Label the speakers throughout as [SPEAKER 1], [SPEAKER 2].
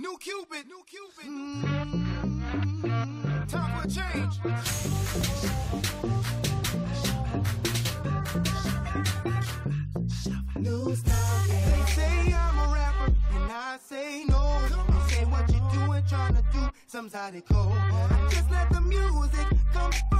[SPEAKER 1] New Cupid, new Cupid. New Cupid. Time for a change. New style. They say I'm a rapper, and I say no. They say what you doing, trying to do, sometimes it cold. I just let the music come
[SPEAKER 2] first.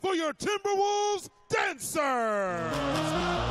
[SPEAKER 2] for
[SPEAKER 3] your Timberwolves dancers.